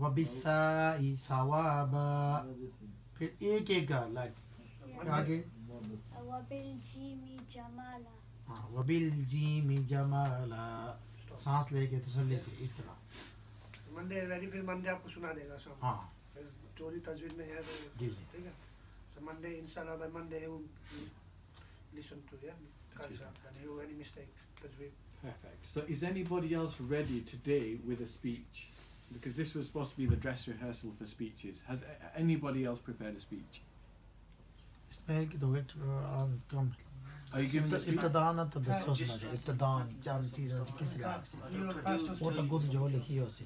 वबिस्साई सवाबा फिर एक एक का लाइक आगे वबिलजीमी जमाला हाँ वबिल जीमी जमाला सांस लेके तसल्ली से इस तरह मंडे रेडी फिर मंडे आपको सुना देगा सब हाँ फिर चोरी तजवीज में है तो जी जी ठीक है so Monday inshallah by Monday he will listen to yeah Qari Sahib and he will any mistakes tajweed Perfect. So is anybody else ready today with a speech? because this was supposed to be the dress rehearsal for speeches. Has anybody else prepared a speech? İsmail gidovet Come. Are you giving the speech? İbtidan hatta söz var. İbtidan can çizin kisi lag. O da good jo likhi hosi.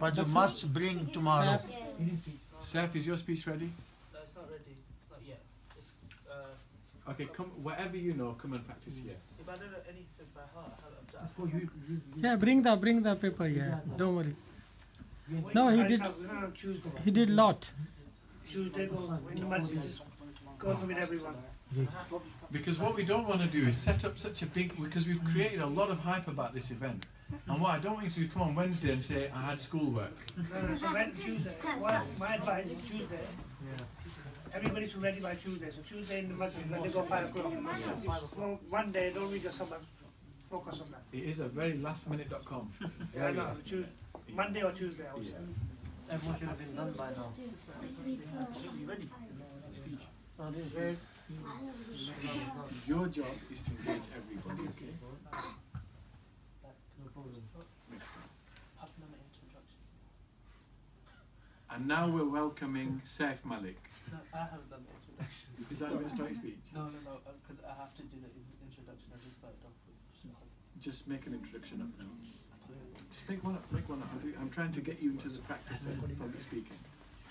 But you must bring tomorrow. Seth, is your speech ready? It's not ready. It's not yet. Uh, okay, come whatever you know, come and practice here. Mm. If I don't know anything by heart, how about that? Yeah, bring the bring the paper. Yeah, don't worry. No, he did. Sahib, you know, Tuesday He did lot. Tuesday go in the just go with everyone Because what we don't want to do is set up such a big because we've created a lot of hype about this event. And what I don't want you to do is come on Wednesday and say I had schoolwork. no no so when Tuesday what my advice is Tuesday everybody should ready by Tuesday so Tuesday in the masjid when they go five o'clock so one day don't read the sabah focus on that It is a very lastminute.com. yeah, Very no, last. Tuesday, Monday or Tuesday I would say Yeah. Everyone should have been done by now. Should be ready. Your job is to engage everybody, okay? I've done introduction. And now we're welcoming Saif Malik. No, I haven't done the introduction. Is that going to start speech? No, no, no, uh, because I have to do the introduction. I just started off with Just make an introduction up now. Just make one up, make one up. I'm trying to get you into the practice of public speaking.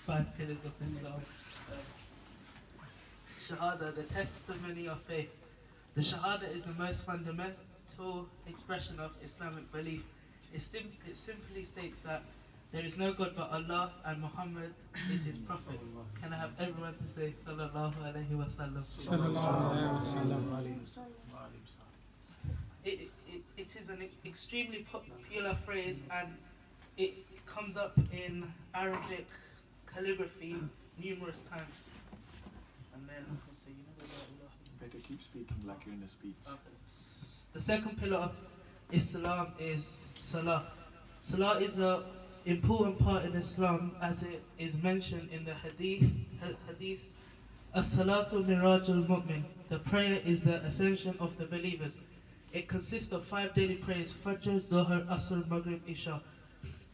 Five pillars of Islam. Shahada, the testimony of faith. The Shahada is the most fundamental expression of Islamic belief. It, sim- it simply states that there is no God but Allah and Muhammad is his prophet. Can I have everyone to say Sallallahu Alaihi Wasallam? Sallallahu Alaihi Wasallam? It, it, it is an extremely popular phrase and it comes up in Arabic calligraphy numerous times. And then, so you know Better keep speaking like you're in a speech. Okay. The second pillar of Islam is Salah. Salah is an important part in Islam as it is mentioned in the Hadith. ha- hadith As-salatu mirajul mu'min. The prayer is the ascension of the believers. It consists of five daily prayers, Fajr, Zohar, Asr, Maghrib, Isha.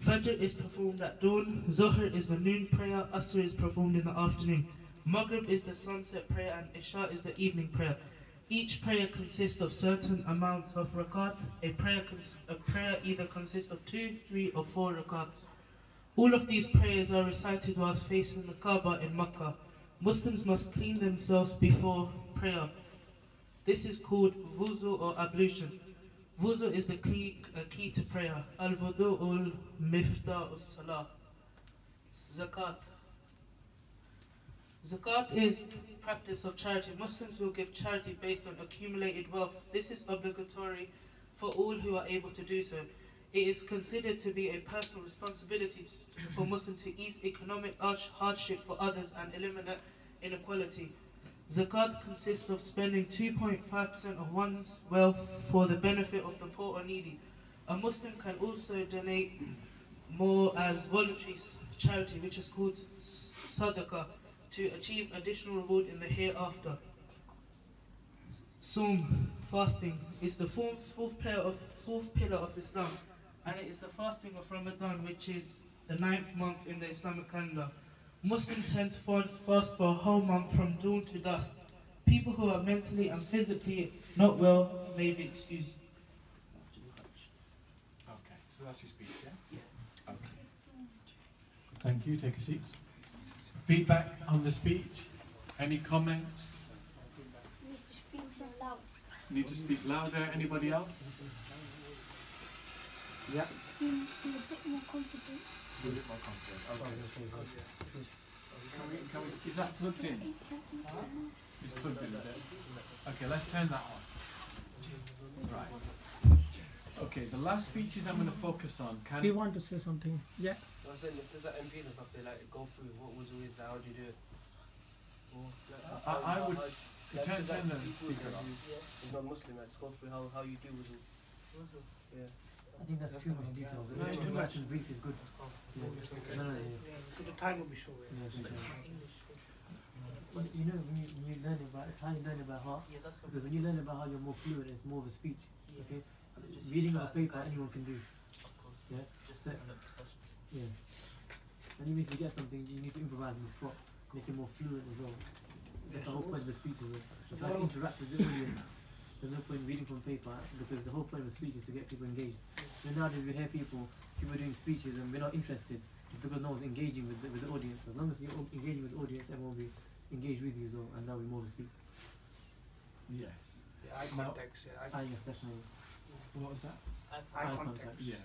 Fajr is performed at dawn, Zohar is the noon prayer, Asr is performed in the afternoon. Maghrib is the sunset prayer and Isha is the evening prayer. Each prayer consists of certain amount of rakat. A prayer, a prayer either consists of two, three, or four rakats. All of these prayers are recited while facing the Kaaba in Makkah. Muslims must clean themselves before prayer. This is called wuzu or ablution. Wuzu is the key, uh, key to prayer. Al wudu ul miftah us salah. Zakat. Zakat is practice of charity. Muslims will give charity based on accumulated wealth. This is obligatory for all who are able to do so. It is considered to be a personal responsibility for Muslims to ease economic hardship for others and eliminate inequality. Zakat consists of spending 2.5% of one's wealth for the benefit of the poor or needy. A Muslim can also donate more as voluntary charity, which is called sadaqah, to achieve additional reward in the hereafter. Sawm, fasting, is the fourth, fourth, pillar of, fourth pillar of Islam, and it is the fasting of Ramadan, which is the ninth month in the Islamic calendar. Muslims tend to fa- fast for a whole month from dawn to dusk. People who are mentally and physically not well may be excused. Okay, so that's your speech, yeah? Okay. Thank you. Take a seat. Feedback on the speech? Any comments? We should speak loud. Need to speak louder? Anybody else? Yeah. Be, be a bit more confident. A bit more confident. Okay. Can we, can we, is that plugged in? It's plugged in, is it? Okay, let's turn that on. Right. Okay, the last speeches I'm going to focus on. Can We want to say something. Yeah. I was saying if there's like MPs and stuff, they like go through what was always like, how do you do it? Or, like, I- how- I would- like, turn- like, turn the speaker who on. is non-Muslim, like, just go through how, how you do wuzu. Yeah. I think that's too much detail. No, it's too much. in brief is good. Yeah. No, no, yeah. So the time will be short. Yeah, thank you. Know, when you, when you learn about, try and learn about heart, Yeah, that's because when you learn about how you're more fluent, it's more of a speech. Yeah. Okay, just reading on a paper anyone can do. Of course. Yeah. Just So- as. Yeah. And even if you get something, you need to improvise on the spot, make it more fluent as well. That's the whole point of the speech as well. Try to interact with the audience. There's no point in reading from paper because the whole point of a speech is to get people engaged. And nowadays we hear people, people doing speeches and we're not interested because no one's engaging with the, with the audience. As long as you're engaging with the audience, everyone will be engaged with you as well, and that will be more of a speech. Yes. Yeah, eye Now- contact. Yeah, Ah, eye, yes, definitely. What was that? eye eye contact. contact. Yeah.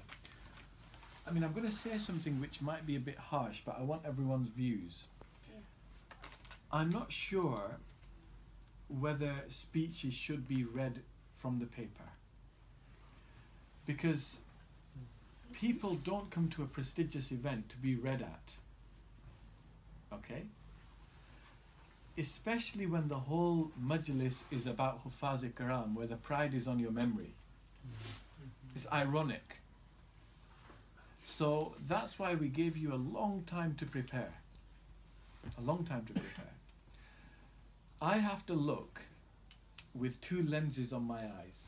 I mean, I'm going to say something which might be a bit harsh, but I want everyone's views. Yeah. I'm not sure whether speeches should be read from the paper. Because people don't come to a prestigious event to be read at. Okay? Especially when the whole majlis is about Hufaz Karam, where the pride is on your memory. Mm-hmm. It's ironic. So that's why we gave you a long time to prepare. A long time to prepare. I have to look with two lenses on my eyes.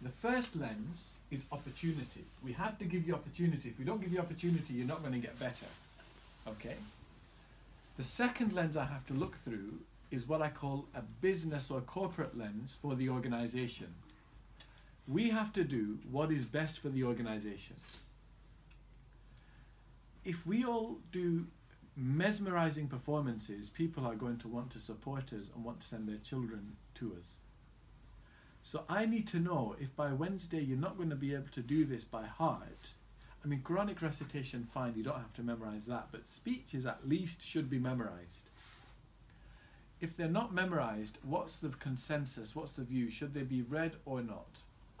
The first lens is opportunity. We have to give you opportunity. If we don't give you opportunity, you're not going to get better. Okay? The second lens I have to look through is what I call a business or corporate lens for the organization. We have to do what is best for the organization. If we all do mesmerizing performances, people are going to want to support us and want to send their children to us. So I need to know if by Wednesday you're not going to be able to do this by heart. I mean, Quranic recitation, fine, you don't have to memorize that, but speeches at least should be memorized. If they're not memorized, what's the consensus? What's the view? Should they be read or not?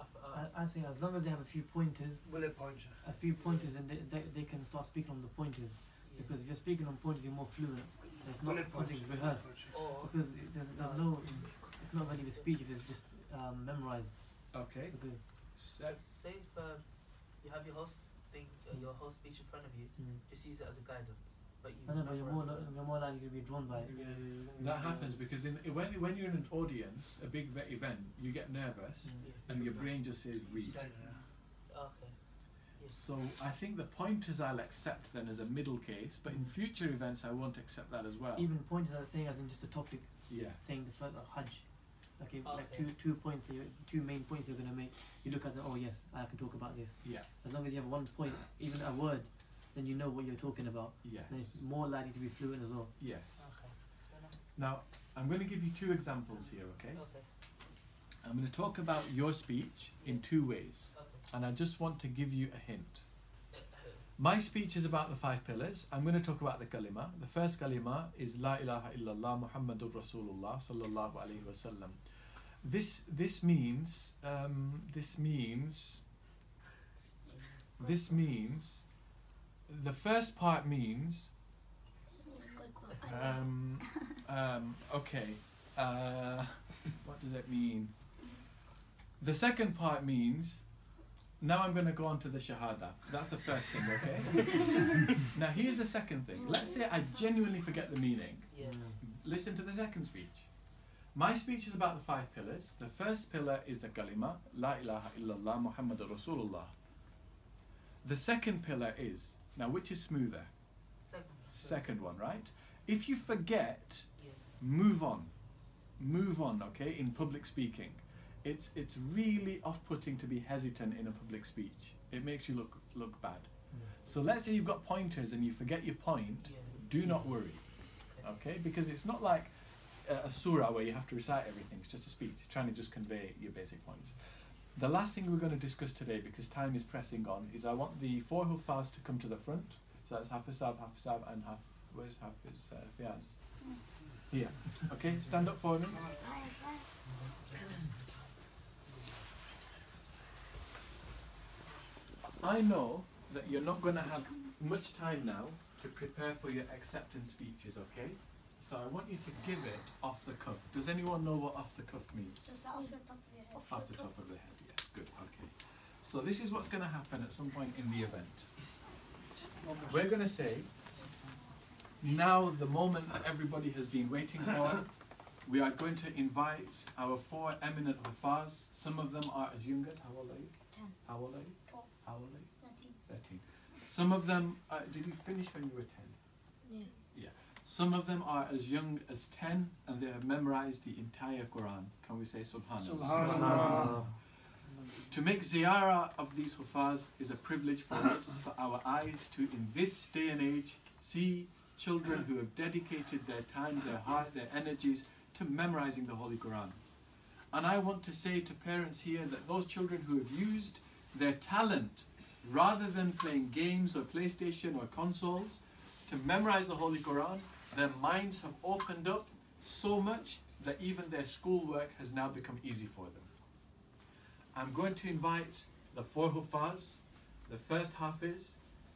I, I say as long as they have a few pointers, Bullet points. a few pointers, and they, they, they can start speaking on the pointers. Because if you're speaking on points, you're more fluent. It's not something rehearsed. Because there's, there's no, it's not really a speech if it's just um, memorized. Okay. Because let's say if um, you have your host thing, uh, your whole speech in front of you, mm, just use it as a guidance. But you I know, but you're more, li- you're more likely to be drawn by it. That happens because in, when, when you're in an audience, a big event, you get nervous Mm. Yeah. and your brain just says read. Okay. Yes. So I think the pointers I'll accept then as a middle case, but in future events I won't accept that as well. Even pointers are saying as in just a topic, yeah. saying the first uh, Hajj. Okay, like two two points, two main points you're gonna make. You look at the oh yes, I can talk about this. Yeah. As long as you have one point, even a word, then you know what you're talking about. Yeah. Then it's more likely to be fluent as well. Yeah. Okay. Now I'm going to give you two examples here, okay? Okay. I'm going to talk about your speech in two ways, Okay. And I just want to give you a hint. My speech is about the five pillars. I'm going to talk about the kalima. The first kalima is La ilaha illallah Muhammadur Rasulullah sallallahu alaihi wasallam. This this means um, this means this means the first part means um, um, okay. Uh, what does it mean? The second part means. Now I'm going to go on to the shahada. That's the first thing, okay? now here's the second thing. Let's say I genuinely forget the meaning. Yeah. Listen to the second speech. My speech is about the five pillars. The first pillar is the kalima, La ilaha illallah Muhammadur Rasulullah. The second pillar is, now which is smoother? Second. Second one, right? If you forget, Yeah. move on. Move on, okay, in public speaking. It's it's really off-putting to be hesitant in a public speech. It makes you look look bad. So let's say you've got pointers and you forget your point, Yeah. do not worry. Okay? Because it's not like a, a surah where you have to recite everything. It's just a speech, it's trying to just convey your basic points. The last thing we're going to discuss today, because time is pressing on, is I want the four huffaz to come to the front. So that's half Hafizab, Hafizab, and Haf. Where's Hafiz? Uh, Fiaz. Here. Okay, stand up for me. I know that you're not going to have much time now to prepare for your acceptance speeches, okay? So I want you to give it off the cuff. Does anyone know what off the cuff means? Just off the top of your head. Off the top of the head, yes, good, okay. So this is what's going to happen at some point in the event. We're going to say, now the moment that everybody has been waiting for, we are going to invite our four eminent Hufaz. Some of them are as young as, how old are you? Ten. How old are you? Twelve. How old are you? Thirteen. 13. Some of them, uh, did you finish when you were 10? Yeah. Yeah. Some of them are as young as 10 and they have memorized the entire Quran. Can we say Subhanallah? Subhanallah. To make ziyarah of these hufaz is a privilege for us, for our eyes to, in this day and age, see children who have dedicated their time, their heart, their energies to memorizing the Holy Quran. And I want to say to parents here that those children who have used their talent rather than playing games or PlayStation or consoles to memorize the Holy Quran, their minds have opened up so much that even their schoolwork has now become easy for them. I'm going to invite the four Hufaz. The first Hafiz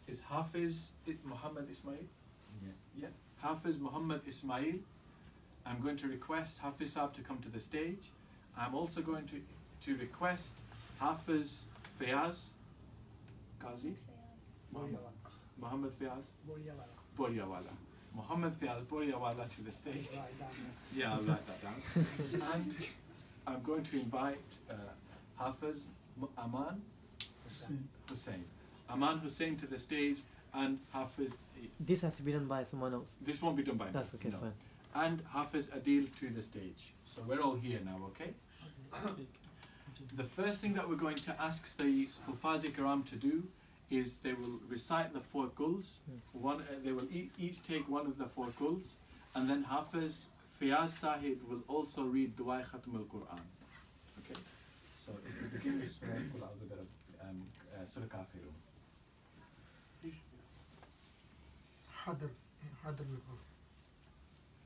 is Hafiz Muhammad Ismail. Yeah. Hafiz Muhammad Ismail. I'm going to request Hafiz Saab to come to the stage. I'm also going to, to request Hafiz Fayaz Qazi. Muhammad, Muhammad Fayaz Boriawala. Muhammad Fayaz Boriawala to the stage. Yeah, I'll write that down. and I'm going to invite uh, Hafiz Aman Hussein. Aman Hussein to the stage and Hafiz. This has to be done by someone else. This won't be done by me. That's okay, no. fine. And Hafiz Adil to the stage. So we're all here now, okay? the first thing that we're going to ask the Hufaz Karam to do is they will recite the four quls. One, uh, they will e- each take one of the four quls, and then Hafiz Fiyaz Sahib will also read Dua Khatm al Quran. Okay? So if we begin with Surah Qul A'udhu bi Rabb- um, uh, Surah Kafirun. حاضر حاضر بالقول.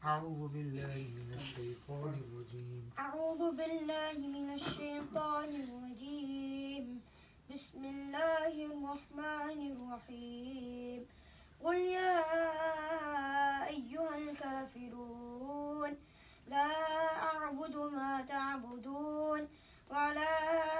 أعوذ بالله من الشيطان الرجيم. أعوذ بالله من الشيطان الرجيم. بسم الله الرحمن الرحيم. قل يا أيها الكافرون لا أعبد ما تعبدون ولا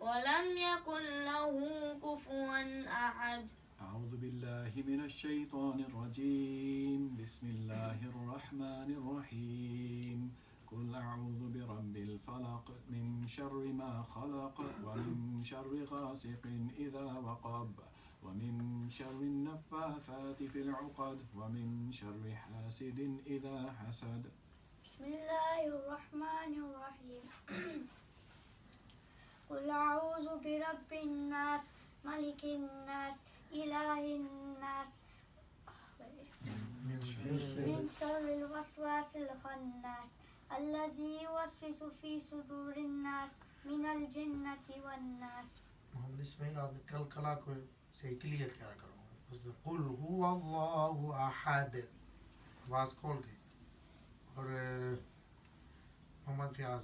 ولم يكن له كفوا أحد. أعوذ بالله من الشيطان الرجيم. بسم الله الرحمن الرحيم. قل أعوذ برب الفلق من شر ما خلق ومن شر غاسق إذا وقب ومن شر النفاثات في العقد ومن شر حاسد إذا حسد. بسم الله الرحمن الرحيم. قل أعوذ برب الناس ملك الناس إله الناس من شر الوسواس الخناس الذي يوسوس في صدور الناس من الجنة والناس Mohammad Ismail आपने कल कला को सही clear क्या करो उसने कुल हुआ अल्लाहु अहद आवाज खोल के और अ, मोहम्मद फियाज